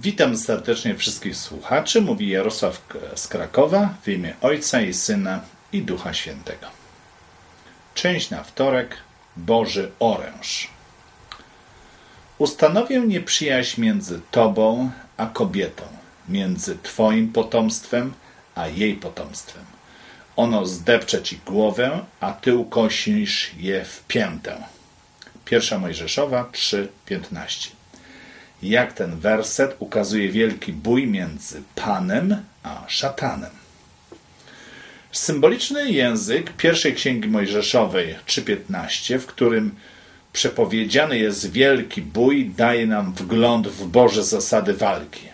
Witam serdecznie wszystkich słuchaczy. Mówi Jarosław z Krakowa w imię Ojca i Syna i Ducha Świętego. Część na wtorek Boży Oręż. Ustanowię nieprzyjaźń między Tobą a kobietą, między Twoim potomstwem a jej potomstwem. Ono zdepcze Ci głowę, a Ty ukosisz je w piętę. Pierwsza Mojżeszowa 3,15 jak ten werset ukazuje wielki bój między Panem a szatanem. Symboliczny język pierwszej księgi Mojżeszowej 3.15, w którym przepowiedziany jest wielki bój, daje nam wgląd w Boże zasady walki.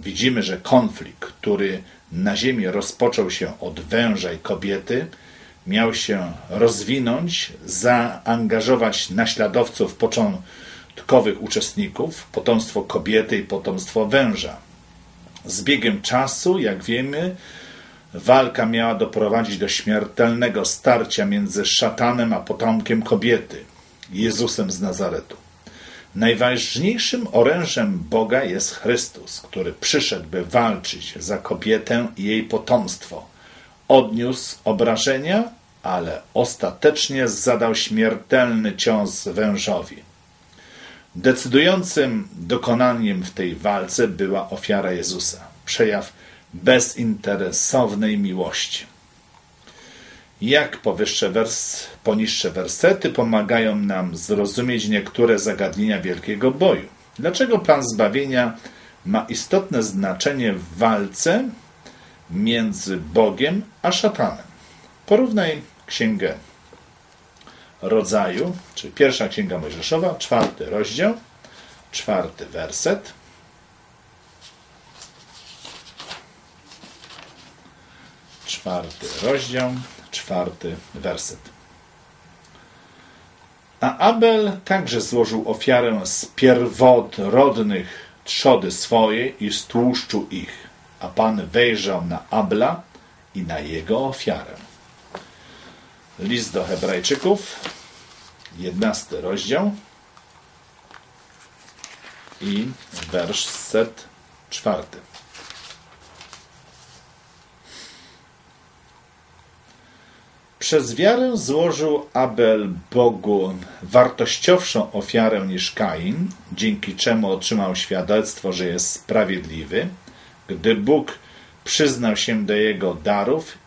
Widzimy, że konflikt, który na ziemi rozpoczął się od węża i kobiety, miał się rozwinąć, zaangażować naśladowców początku początkowych uczestników, potomstwo kobiety i potomstwo węża. Z biegiem czasu, jak wiemy, walka miała doprowadzić do śmiertelnego starcia między szatanem a potomkiem kobiety, Jezusem z Nazaretu. Najważniejszym orężem Boga jest Chrystus, który przyszedł, by walczyć za kobietę i jej potomstwo. Odniósł obrażenia, ale ostatecznie zadał śmiertelny cios wężowi. Decydującym dokonaniem w tej walce była ofiara Jezusa, przejaw bezinteresownej miłości. Jak powyższe wers, poniższe wersety pomagają nam zrozumieć niektóre zagadnienia wielkiego boju? Dlaczego plan zbawienia ma istotne znaczenie w walce między Bogiem a szatanem? Porównaj księgę rodzaju, czyli pierwsza księga Mojżeszowa, czwarty rozdział, czwarty werset. Czwarty rozdział, czwarty werset. A Abel także złożył ofiarę z pierwotrodnych trzody swojej i z tłuszczu ich, a Pan wejrzał na Abla i na jego ofiarę. List do Hebrajczyków, 11 rozdział i werset czwarty. Przez wiarę złożył Abel Bogu wartościowszą ofiarę niż Kain, dzięki czemu otrzymał świadectwo, że jest sprawiedliwy, gdy Bóg przyznał się do jego darów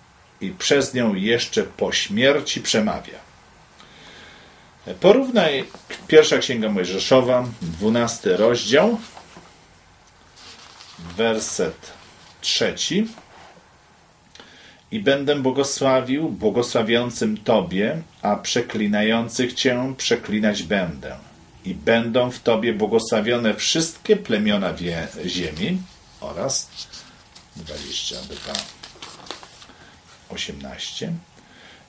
i przez nią jeszcze po śmierci przemawia. Porównaj pierwsza księga Mojżeszowa, dwunasty rozdział, werset trzeci. I będę błogosławił błogosławiącym Tobie, a przeklinających Cię przeklinać będę. I będą w Tobie błogosławione wszystkie plemiona ziemi oraz 22. 18.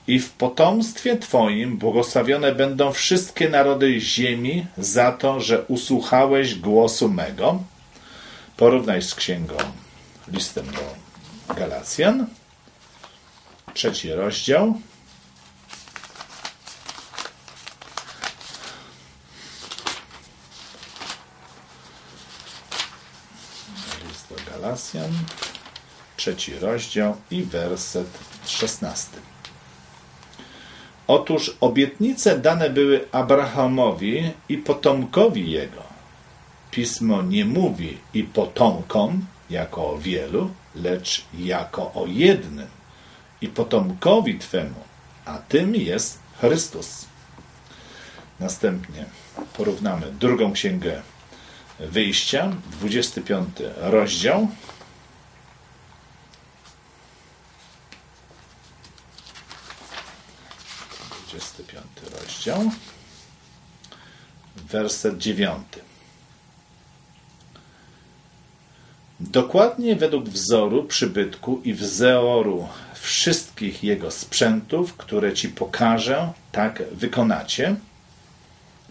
I w potomstwie Twoim błogosławione będą wszystkie narody ziemi za to, że usłuchałeś głosu mego. Porównaj z księgą, listem do Galacjan, trzeci rozdział. List do Galacjan, trzeci rozdział i werset szesnasty. Otóż obietnice dane były Abrahamowi i potomkowi jego. Pismo nie mówi i potomkom jako o wielu, lecz jako o jednym i potomkowi Twemu, a tym jest Chrystus. Następnie porównamy drugą księgę wyjścia, 25 rozdział, 25 rozdział, werset 9. Dokładnie według wzoru przybytku i wzoru wszystkich jego sprzętów, które ci pokażę, tak wykonacie.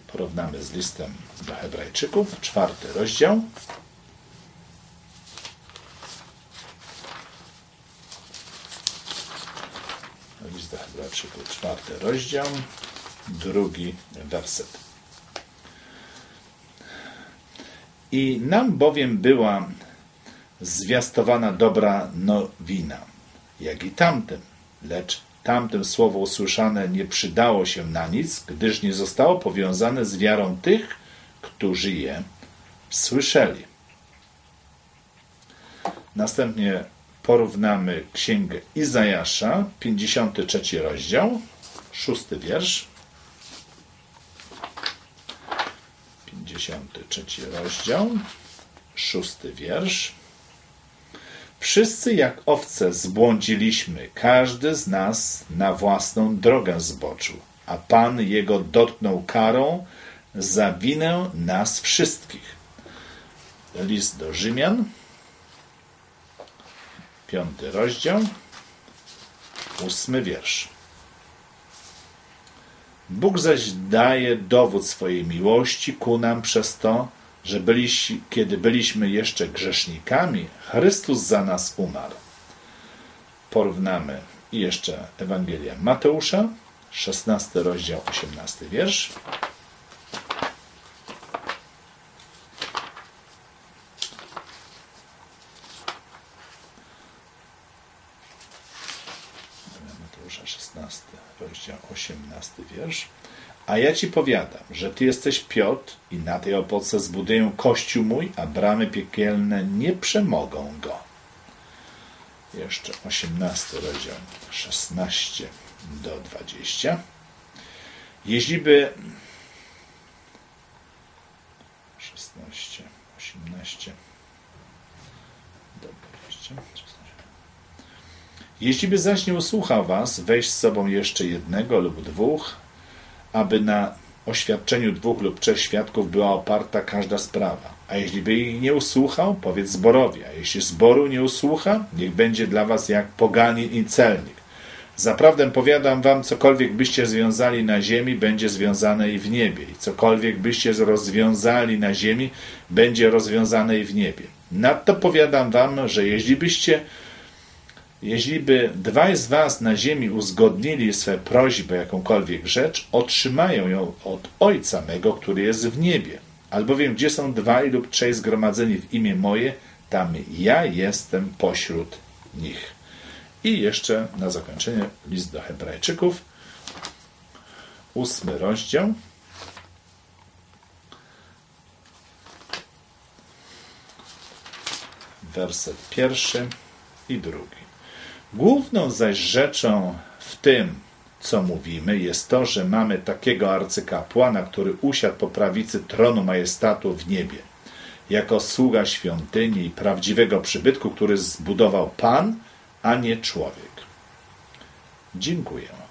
Porównamy z listem do Hebrajczyków, czwarty rozdział. List do Hebrajczyków, czwarty rozdział, drugi werset. I nam bowiem była zwiastowana dobra nowina, jak i tamtym, lecz tamtym słowo usłyszane nie przydało się na nic, gdyż nie zostało powiązane z wiarą tych, którzy je słyszeli. Następnie porównamy Księgę Izajasza, 53 rozdział, szósty wiersz. 53 rozdział, szósty wiersz. Wszyscy jak owce zbłądziliśmy, każdy z nas na własną drogę zboczył, a Pan jego dotknął karą za winę nas wszystkich. List do Rzymian, piąty rozdział, ósmy wiersz. Bóg zaś daje dowód swojej miłości ku nam przez to, że byliś, kiedy byliśmy jeszcze grzesznikami, Chrystus za nas umarł. Porównamy jeszcze Ewangelia Mateusza, 16 rozdział, 18 wiersz. Mateusza 16, rozdział 18 wiersz. A ja ci powiadam, że ty jesteś Piotr i na tej opoce zbuduję kościół mój, a bramy piekielne nie przemogą go. Jeszcze 18 rozdział 16 do 20. Jeździby 16, 18 do 20. 16. Jeśli zaś nie usłuchał was, weź z sobą jeszcze jednego lub dwóch, aby na oświadczeniu dwóch lub trzech świadków była oparta każda sprawa. A jeśli by ich nie usłuchał, powiedz zborowi, a jeśli zboru nie usłucha, niech będzie dla was jak poganin i celnik. Zaprawdę powiadam wam, cokolwiek byście związali na ziemi, będzie związane i w niebie. I cokolwiek byście rozwiązali na ziemi, będzie rozwiązane i w niebie. Nadto powiadam wam, że jeśli byście jeśli by dwaj z was na ziemi uzgodnili swe prośby jakąkolwiek rzecz, otrzymają ją od Ojca mego, który jest w niebie. Albowiem gdzie są dwaj lub trzej zgromadzeni w imię moje, tam ja jestem pośród nich. I jeszcze na zakończenie list do Hebrajczyków, ósmy rozdział. Werset pierwszy i drugi. Główną zaś rzeczą w tym, co mówimy, jest to, że mamy takiego arcykapłana, który usiadł po prawicy tronu majestatu w niebie, jako sługa świątyni i prawdziwego przybytku, który zbudował Pan, a nie człowiek. Dziękuję.